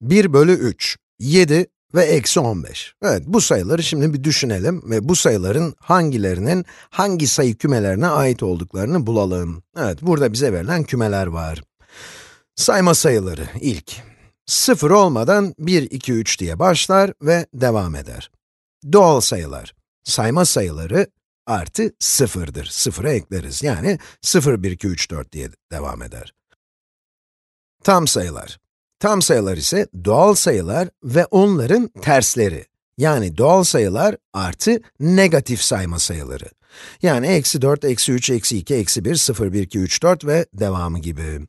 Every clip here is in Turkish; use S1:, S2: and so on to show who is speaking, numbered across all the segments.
S1: 1 bölü 3, 7 ve eksi 15. Evet, bu sayıları şimdi bir düşünelim ve bu sayıların hangilerinin hangi sayı kümelerine ait olduklarını bulalım. Evet, burada bize verilen kümeler var. Sayma sayıları ilk. 0 olmadan 1, 2, 3 diye başlar ve devam eder. Doğal sayılar. Sayma sayıları artı 0'dır. 0'a ekleriz. Yani 0, 1, 2, 3, 4 diye devam eder. Tam sayılar. Tam sayılar ise doğal sayılar ve onların tersleri. Yani doğal sayılar artı negatif sayma sayıları. Yani eksi 4, eksi 3, eksi 2, eksi 1, 0, 1, 2, 3, 4 ve devamı gibi.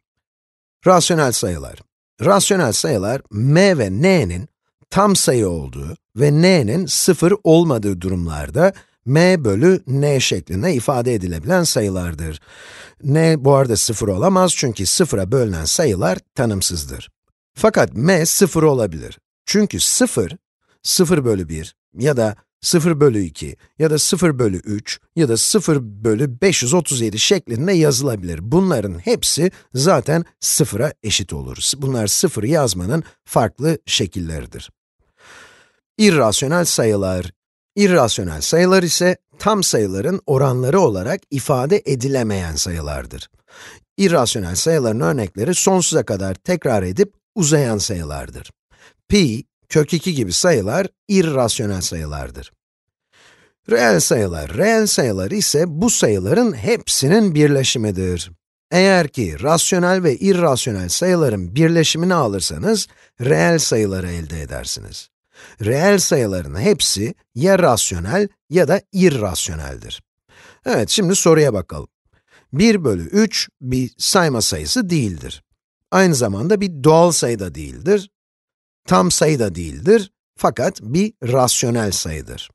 S1: Rasyonel sayılar. Rasyonel sayılar, m ve n'nin tam sayı olduğu ve n'nin sıfır olmadığı durumlarda m bölü n şeklinde ifade edilebilen sayılardır. n bu arada sıfır olamaz çünkü sıfıra bölünen sayılar tanımsızdır. Fakat m sıfır olabilir. Çünkü sıfır, 0 bölü 1 ya da 0 bölü 2 ya da 0 bölü 3 ya da 0 bölü 537 şeklinde yazılabilir. Bunların hepsi zaten sıfıra eşit olur. Bunlar sıfırı yazmanın farklı şekilleridir. İrrasyonel sayılar. İrrasyonel sayılar ise tam sayıların oranları olarak ifade edilemeyen sayılardır. İrrasyonel sayıların örnekleri sonsuza kadar tekrar edip uzayan sayılardır. Pi, kök 2 gibi sayılar irrasyonel sayılardır. Reel sayılar, reel sayılar ise bu sayıların hepsinin birleşimidir. Eğer ki rasyonel ve irrasyonel sayıların birleşimini alırsanız, reel sayıları elde edersiniz. Reel sayıların hepsi ya rasyonel ya da irrasyoneldir. Evet, şimdi soruya bakalım. 1 bölü 3 bir sayma sayısı değildir. Aynı zamanda bir doğal sayı da değildir, tam sayı da değildir, fakat bir rasyonel sayıdır.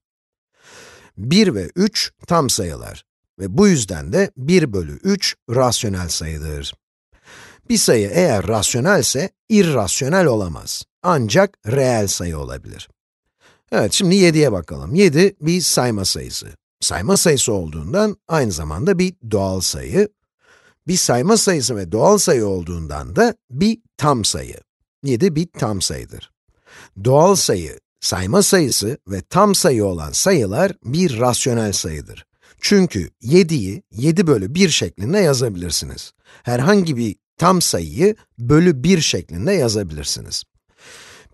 S1: 1 ve 3 tam sayılar ve bu yüzden de 1 bölü 3 rasyonel sayıdır. Bir sayı eğer rasyonelse, irrasyonel olamaz. Ancak reel sayı olabilir. Evet, şimdi 7'ye bakalım. 7 bir sayma sayısı. Sayma sayısı olduğundan aynı zamanda bir doğal sayı. Bir sayma sayısı ve doğal sayı olduğundan da bir tam sayı. 7 bir tam sayıdır. Doğal sayı, sayma sayısı ve tam sayı olan sayılar bir rasyonel sayıdır. Çünkü 7'yi 7 bölü 1 şeklinde yazabilirsiniz. Herhangi bir tam sayıyı bölü 1 şeklinde yazabilirsiniz.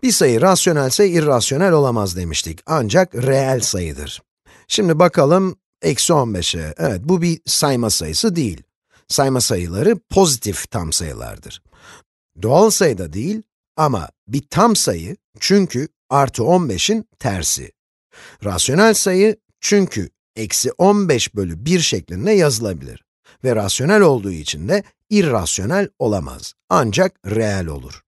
S1: Bir sayı rasyonelse irrasyonel olamaz demiştik, ancak reel sayıdır. Şimdi bakalım eksi 15'e. Evet, bu bir sayma sayısı değil. Sayma sayıları pozitif tam sayılardır. Doğal sayı da değil ama bir tam sayı çünkü artı 15'in tersi. Rasyonel sayı çünkü eksi 15 bölü 1 şeklinde yazılabilir. Ve rasyonel olduğu için de irrasyonel olamaz. Ancak reel olur.